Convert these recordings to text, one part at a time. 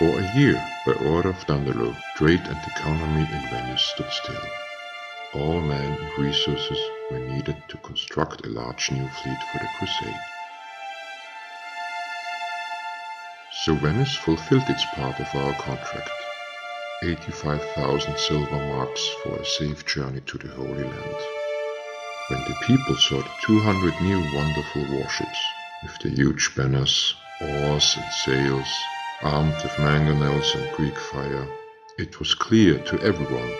For a year, by order of Dandolo, trade and economy in Venice stood still. All men and resources were needed to construct a large new fleet for the crusade. So Venice fulfilled its part of our contract 85,000 silver marks for a safe journey to the Holy Land. When the people saw the 200 new wonderful warships, with the huge banners, oars and sails, armed with mangonels and Greek fire, it was clear to everyone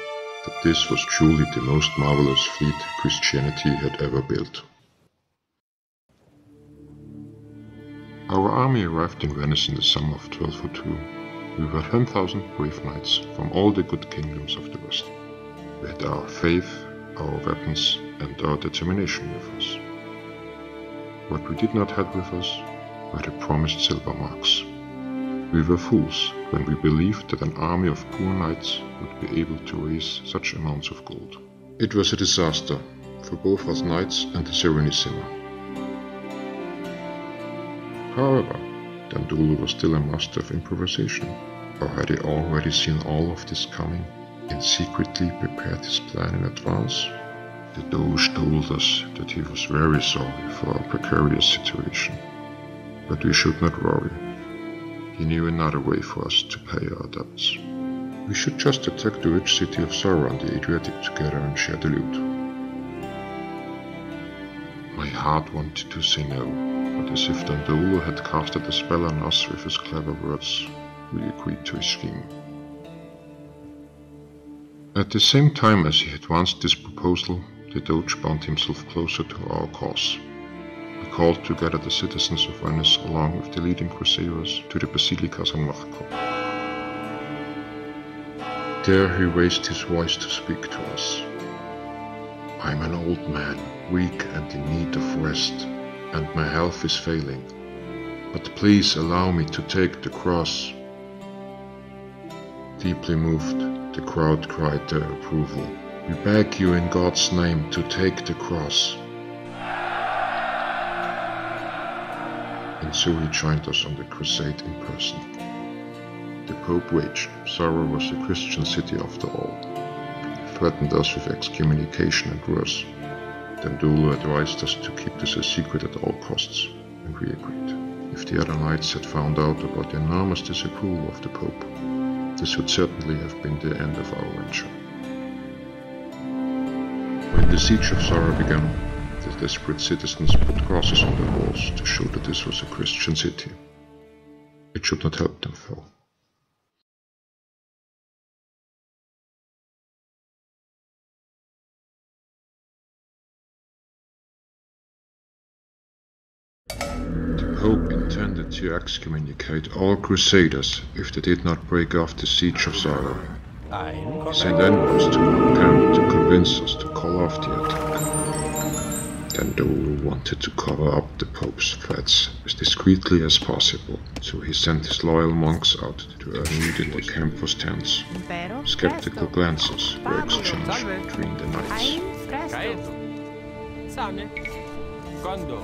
that this was truly the most marvelous fleet Christianity had ever built. Our army arrived in Venice in the summer of 1202. We were 10,000 brave knights from all the good kingdoms of the West. We had our faith, our weapons, and our determination with us. What we did not have with us were the promised silver marks. We were fools when we believed that an army of poor knights would be able to raise such amounts of gold. It was a disaster for both us knights and the Serenissima. However, Dandolo was still a master of improvisation, or had he already seen all of this coming and secretly prepared his plan in advance? The Doge told us that he was very sorry for our precarious situation, but we should not worry he knew another way for us to pay our debts. We should just attack the rich city of Zara on the Adriatic together and share the loot. My heart wanted to say no, but as if Dandolo had casted a spell on us with his clever words, we agreed to his scheme. At the same time as he advanced this proposal, the Doge bound himself closer to our cause called together the citizens of Venice along with the leading crusaders to the Basilica San Marco. There he raised his voice to speak to us. I'm an old man, weak and in need of rest, and my health is failing. But please allow me to take the cross. Deeply moved, the crowd cried their approval. We beg you in God's name to take the cross. And so he joined us on the crusade in person. The Pope waged. Zara was a Christian city after all. He threatened us with excommunication and worse. Dandolo advised us to keep this a secret at all costs, and we agreed. If the other knights had found out about the enormous disapproval of the Pope, this would certainly have been the end of our venture. When the siege of Zara began, desperate citizens put crosses on the walls to show that this was a Christian city. It should not help them, though. The Pope intended to excommunicate all crusaders if they did not break off the siege of Zara. He sent envoys to our camp to convince us to call off the attack. Dandolo wanted to cover up the Pope's threats as discreetly as possible, so he sent his loyal monks out to meet in the camp tents. Skeptical glances were exchanged between the knights. Quando?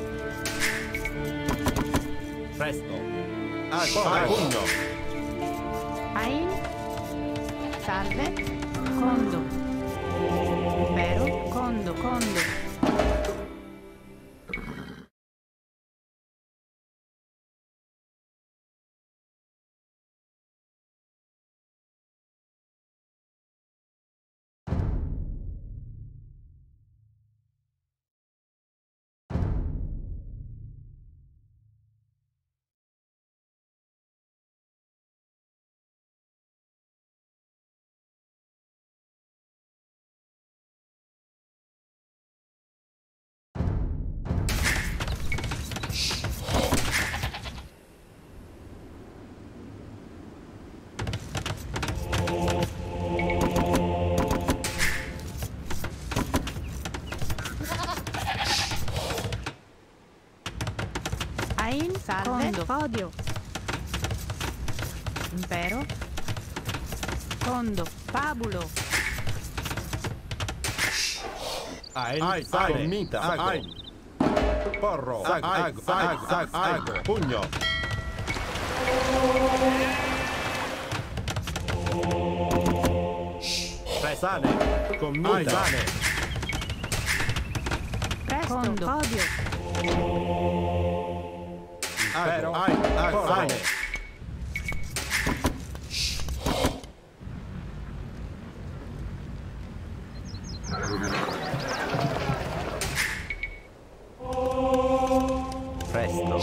Salve. Condo. Pero. Condo. Condo. Salve. Condo. Odio. Impero. Condo. Fabulo. Ein. Ein. Commita. Ein. Porro. Zag. Ag. Zag. Zag. Ag. Pugno. Sane. Commita. Sane. Presto. Condo. Odio. Impero. Ein. Sane. Presto.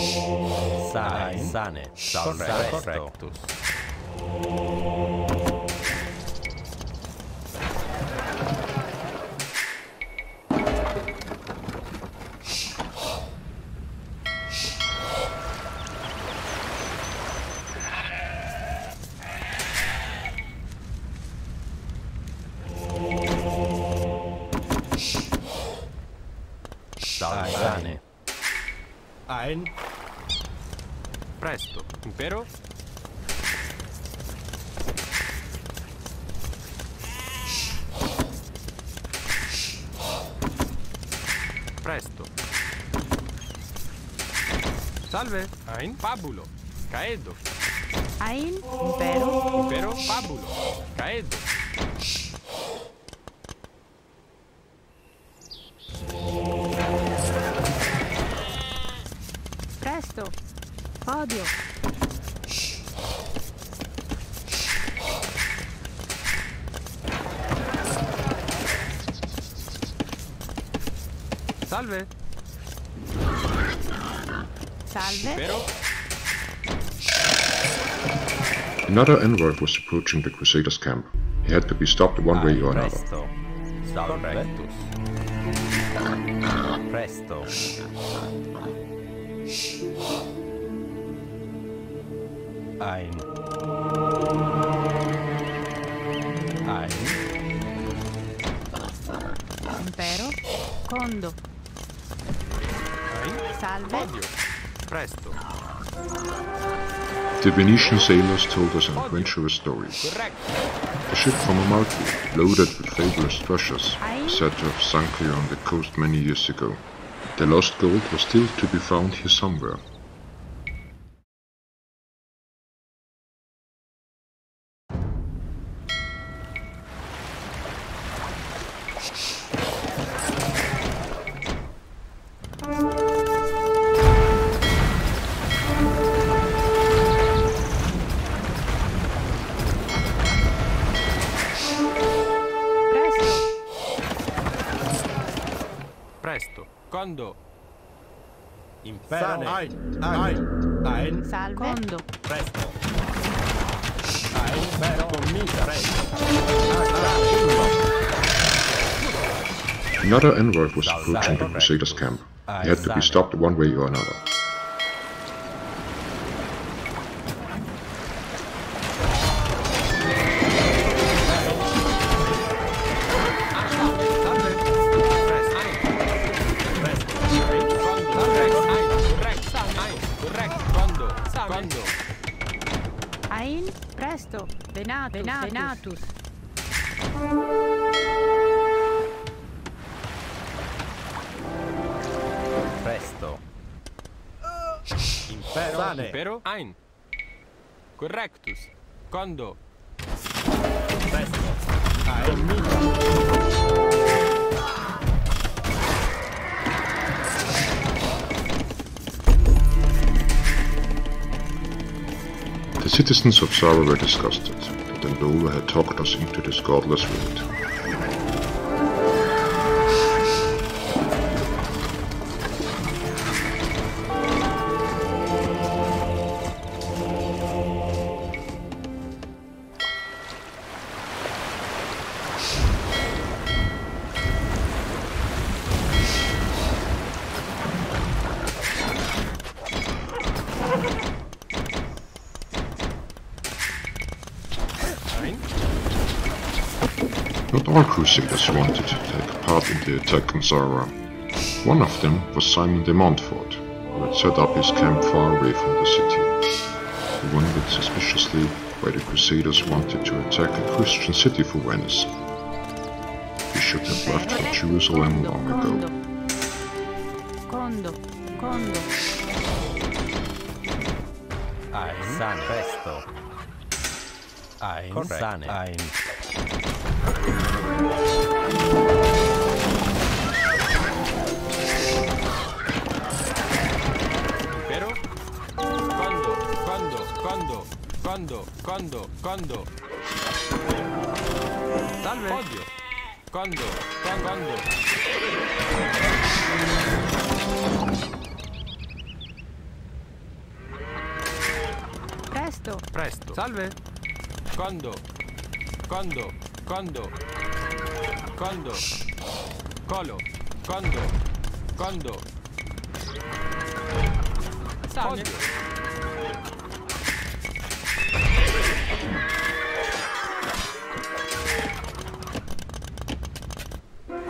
Sane. Sane. Corretto. Correctus. Presto. Salve. Ein. Pabulo. Caedo. Ein. Impero. Impero. Pabulo. Caedo. Another envoy was approaching the Crusaders' camp. He had to be stopped one way or another. Presto. Correctus. Presto. Ein. Ein. Impero. Condo. Ein. Salve. Odio. Presto. The Venetian sailors told us an adventurous story. A ship from Amalfi, loaded with fabulous treasures, said to have sunk here on the coast many years ago. The lost gold was still to be found here somewhere. Another envoy was approaching the Crusaders' camp. He had to be stopped one way or another. Salve. Presto. Sane. Ein. Correctus. Quando? Presto. The citizens of Zara were disgusted that the Endova had talked us into this godless world. All Crusaders wanted to take part in the attack on Zara. One of them was Simon de Montfort, who had set up his camp far away from the city. He wondered suspiciously why the Crusaders wanted to attack a Christian city for Venice. He should have left for Jerusalem long ago. Condo. Condo. Ein. Hm? Sane. Presto. Ein. Sane. Ein. Impero? Quando? Quando? Quando? Quando? Quando? Quando? Salve! Odio! Quando? Qua- Quando? Presto. Presto! Salve! Quando? Quando? Quando? Quando? Colo! Quando? Quando? Salve!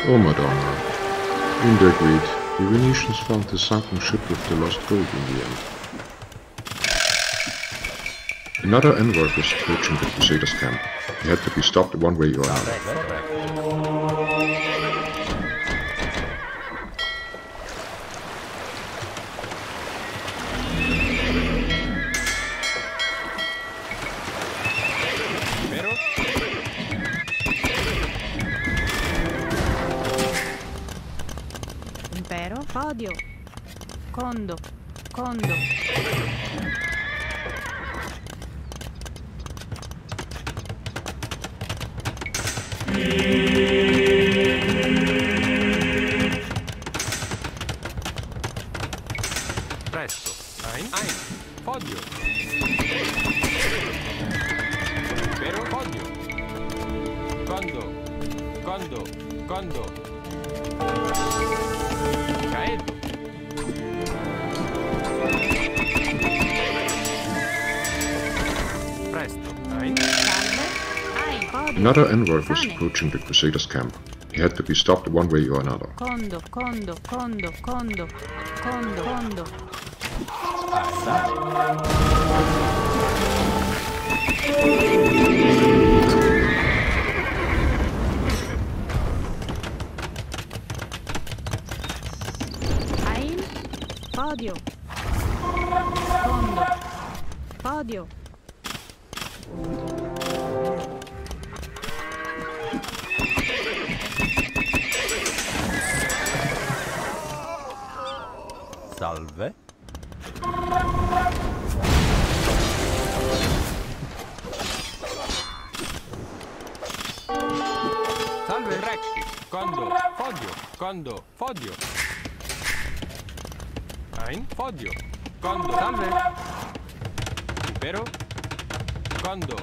O oh, Madonna. In their greed, the Venetians found the sunken ship with the lost gold in the end. Another envoy was approaching the Crusaders' camp. He had to be stopped one way or another. Condo. Condo. Another envoy was approaching the Crusaders' camp. He had to be stopped one way or another. Condo. Condo. Condo. Condo. Condo. Condo. Ein? Podio! Quando? Salve! Impero? Quando?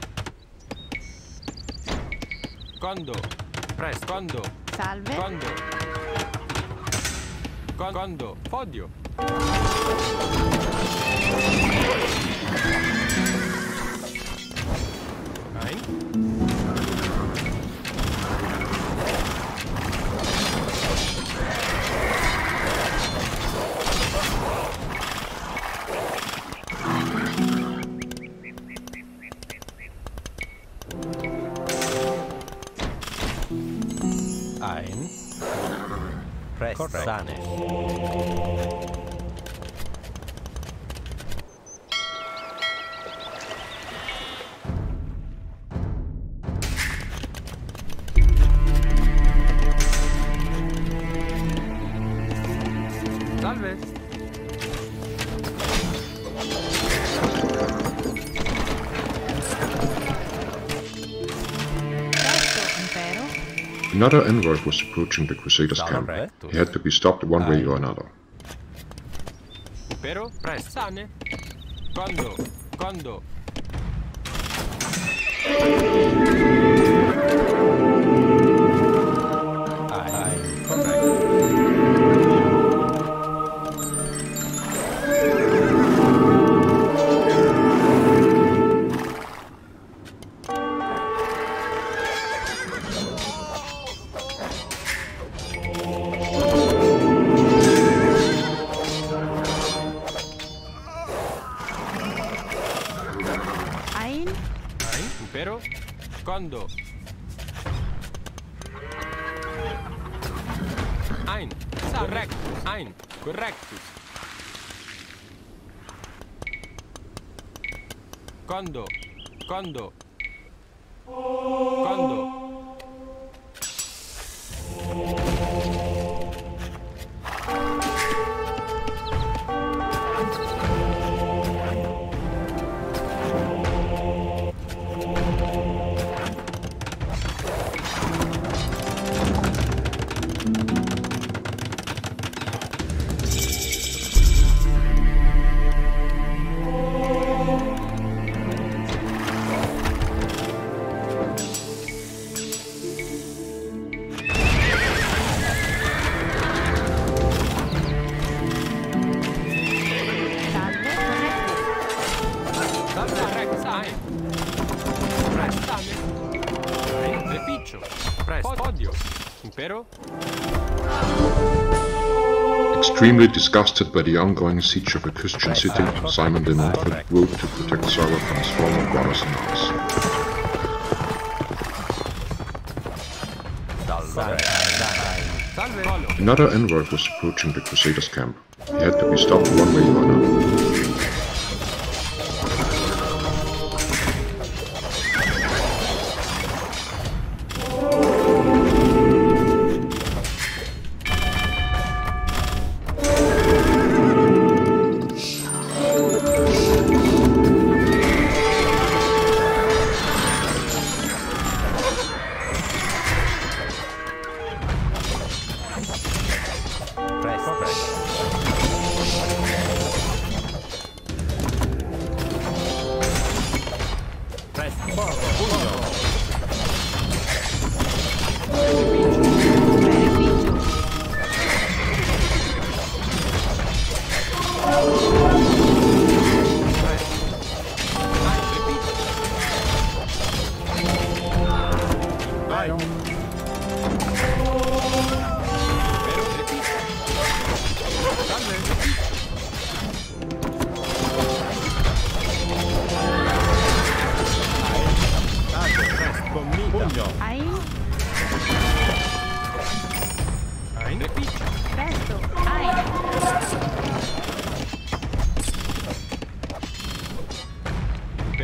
Quando? Presto! Quando? Salve. Quando? Quan- Quando? Salve! Another envoy was approaching the Crusaders' camp. He had to be stopped one way or another. Impero? Presto! Quando? Quando? Quando? Extremely disgusted by the ongoing siege of a Christian city, Simon de Montfort vowed to protect Zara from his former brothers in arms. Salve. Salve. Follow. Another envoy was approaching the Crusaders' camp. He had to be stopped one way or another.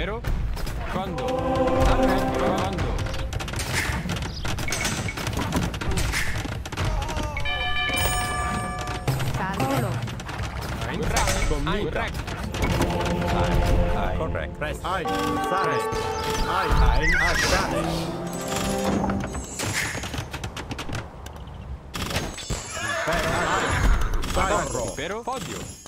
Pero. Quando. Salve. Quando. Salvolo. Ein. Ein. Reck. Ein. Correct. Presto. Pero. Podio.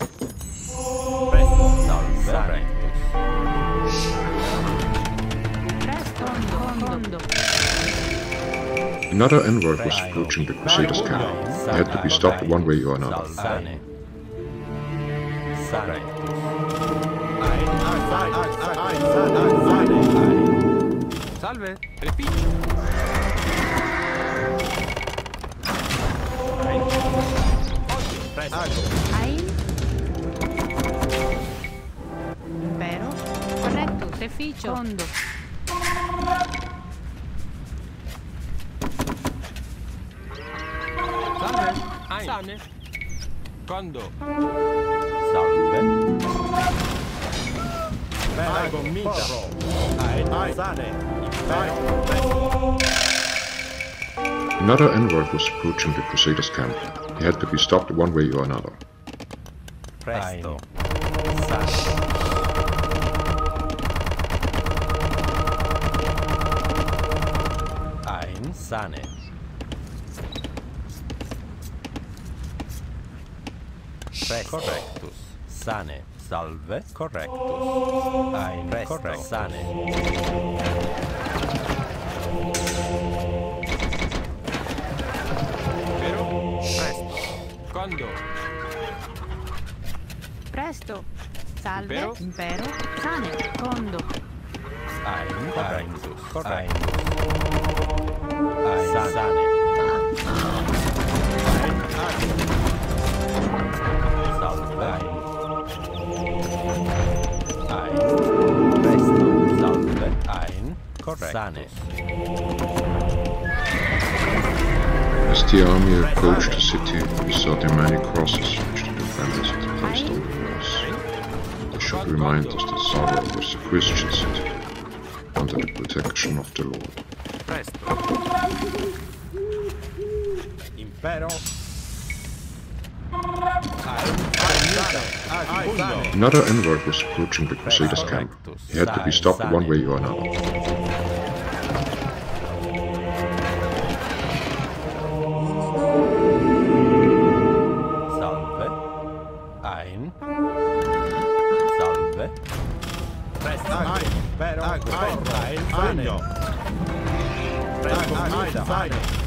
Another envoy was approaching the Crusaders' camp. He had to be stopped one way or another. Sane. Sane. Salve. Repeat. Ahí. Pero. Corretto. Reficio. Fondo. Ein. Sane. Quando. Salve. Another envoy was approaching the Crusaders' camp. He had to be stopped one way or another. Presto. Sane. Ein. Sane. Presto. Correctus. Sane. Salve. Correctus. Ein. Presto. Correct. Sane. Quando. Presto. Salve. Impero. Impero. Sane. Fondo. Ein. Correctus. Correctus. Ein. Sane. Ein. Correctus. Sane. As the army approached the city, we saw the many crosses which the defenders had placed on the walls. They should remind us that Zara was a Christian city, under the protection of the Lord. Impero. Another envoy was approaching the Crusaders' camp. He had to be stopped one way or another. Pugno. Presto. Sane.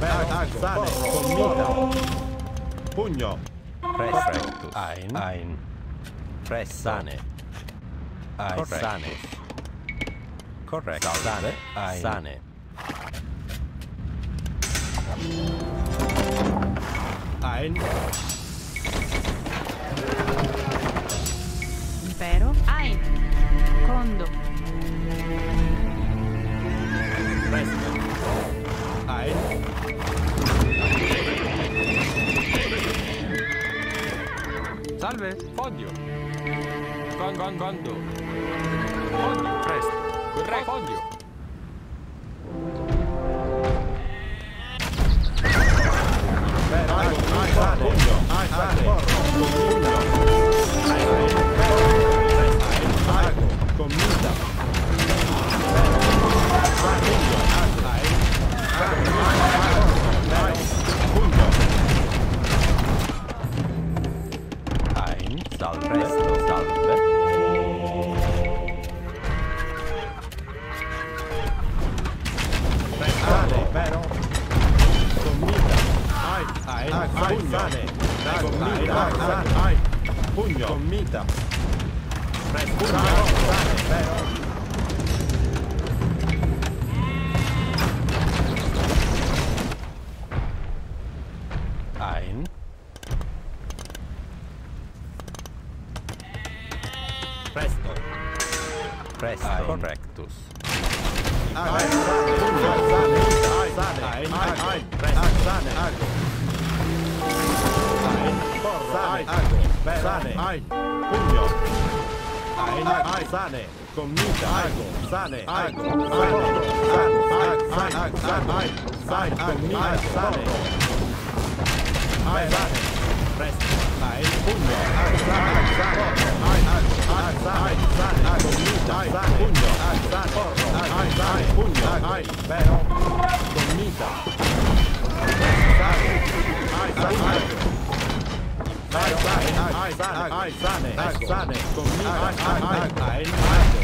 Impero. Sane. Commita. Pugno. Perfectus. Ein. Ein. Pressane. Ein. Sane. Corretto. Sane. Ein. Sane. Ein. Impero. Ein. Condo. Tal vez podio. Con, Presto. Sane. Sane. Commita. Sane. Ein. Sane. Presto. Ein. Pugno. Ein. Sane. Sane. Ein. Ein. Sane. Sane. Commita. Sane. Pugno. Ein. Sane. Porro. Ein. Sane. Pugno. Ein. Vero. Commita. Sane. Ein. Sane. Ein. Sane. Ein. Sane. Ein.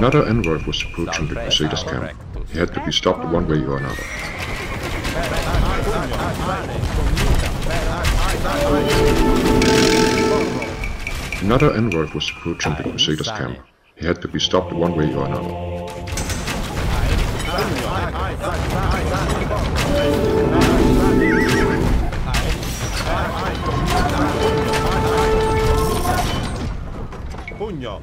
Another envoy was approaching the Crusaders' camp. He had to be stopped one way or another. Another envoy was approaching the Crusaders' camp. He had to be stopped one way or another. Pugno.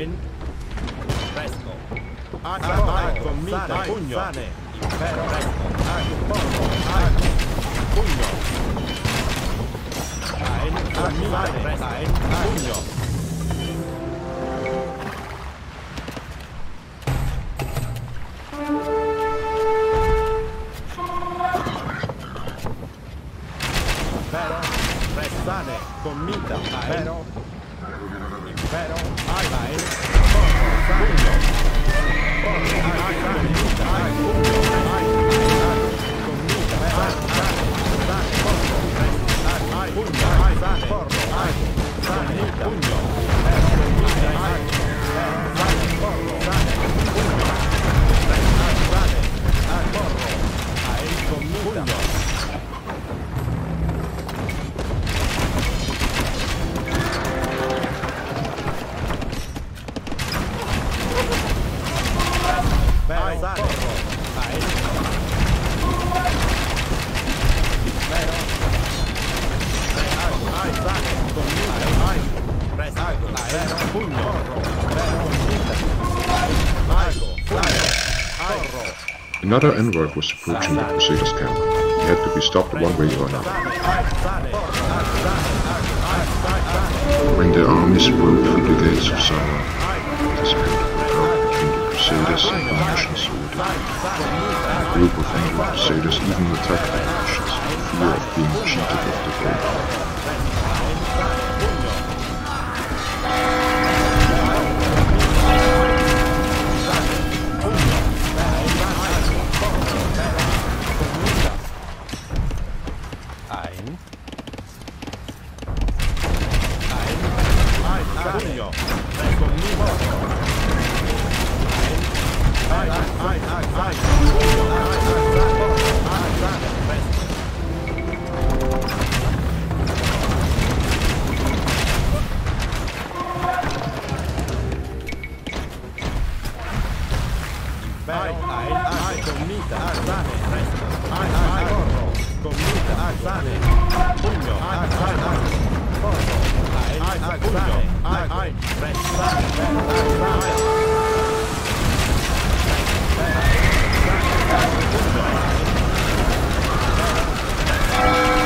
Ein. Pugno. Ein. Commita. Ein. Pugno. Impero. Prestane. Commita. Impero. Impero. Ein. Ein. Porro. Pugno. Porro. Ein. Commita. Ein. Pugno. Ein. Ein. Commita. Ein. Sane. Sane. Porro. Ein. Ein. Pugno. Ein. Sane. Porro. Ein. Sane. Pugno. Sale. Ahí. Pero. Ay, sale. Conmigo. Ay. Resalgo. Pero. Puño. Pero. Sale. Another N-word was approaching the Crusaders' camp. He had to be stopped one way or another. When the armies broke through the gates of Zara, Crusaders and the Martians who A group of angry Crusaders even attacked the Martians fear of being cheated of the gold. Ai, ai, ai, ai. Pugno. Ai, sane. Ai, ai, ai, commita, ai, sane, presto. Ai, ai, corro. Commita, ai, sane. Pugno, ai, ai, ai. Corro. Ai, ai, ai, pugno. Ai, ai, presto. Ai, ai, ai.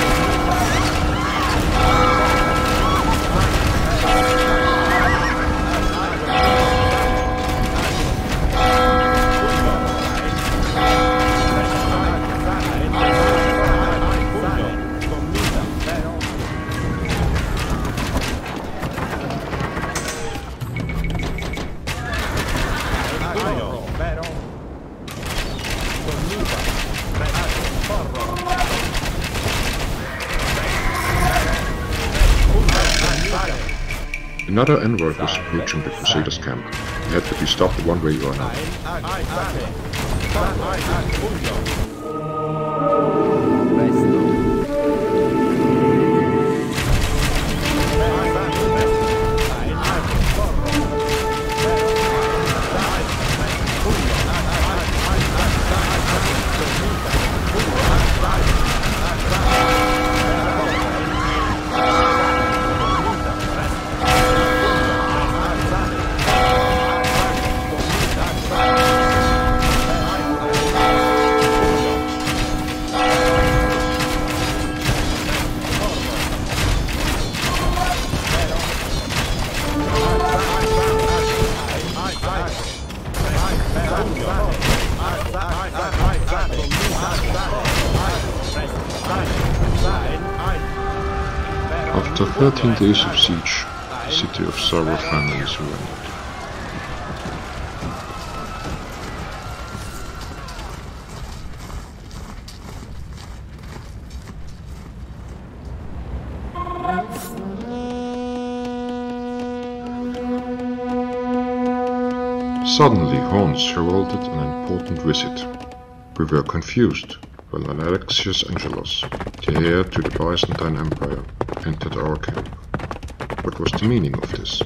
Another envoy was approaching the Crusaders' camp. He had to be stopped one way or another. Presto. After 13 days of siege, the city of Zara finally surrendered. Suddenly Horns heralded an important visit. We were confused when Alexius Angelos, the heir to the Byzantine Empire, entered our camp. What was the meaning of this?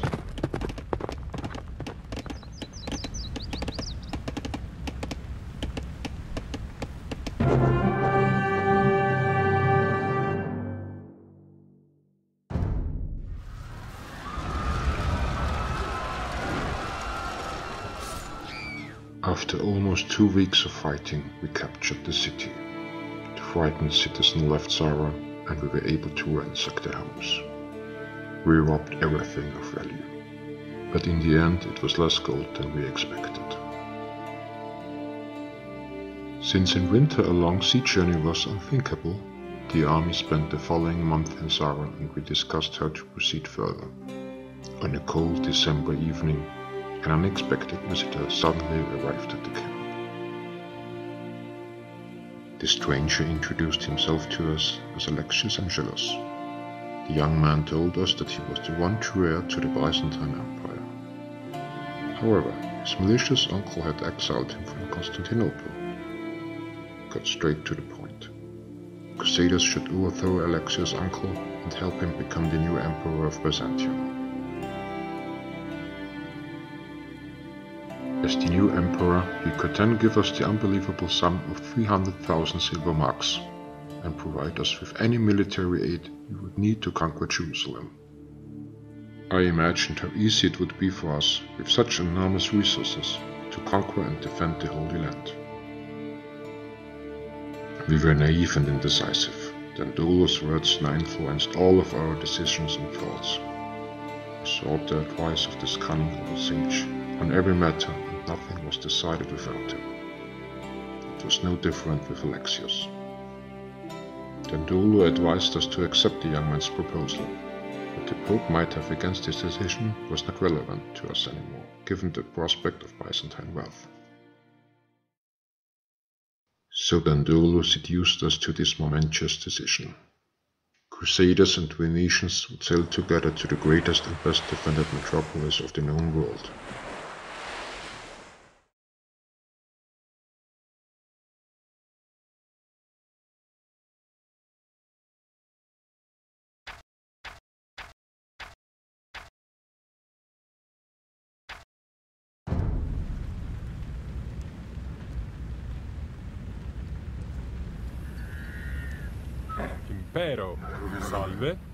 After almost two weeks of fighting, we captured the city. The frightened citizen left Zara, and we were able to ransack the house. We robbed everything of value, but in the end it was less gold than we expected. Since in winter a long sea journey was unthinkable, the army spent the following month in Zara and we discussed how to proceed further. On a cold December evening, an unexpected visitor suddenly arrived at the camp. The stranger introduced himself to us as Alexius Angelos. The young man told us that he was the one true heir to the Byzantine Empire. However, his malicious uncle had exiled him from Constantinople. Got straight to the point. Crusaders should overthrow Alexius' uncle and help him become the new emperor of Byzantium. As the new emperor, he could then give us the unbelievable sum of 300,000 silver marks and provide us with any military aid we would need to conquer Jerusalem. I imagined how easy it would be for us, with such enormous resources, to conquer and defend the Holy Land. We were naive and indecisive. Dandolo's words now influenced all of our decisions and thoughts. We sought the advice of this cunning old sage on every matter, nothing was decided without him. It was no different with Alexios. Dandolo advised us to accept the young man's proposal. What the Pope might have against his decision was not relevant to us anymore, given the prospect of Byzantine wealth. So Dandolo seduced us to this momentous decision. Crusaders and Venetians would sail together to the greatest and best defended metropolis of the known world. Impero. Salve.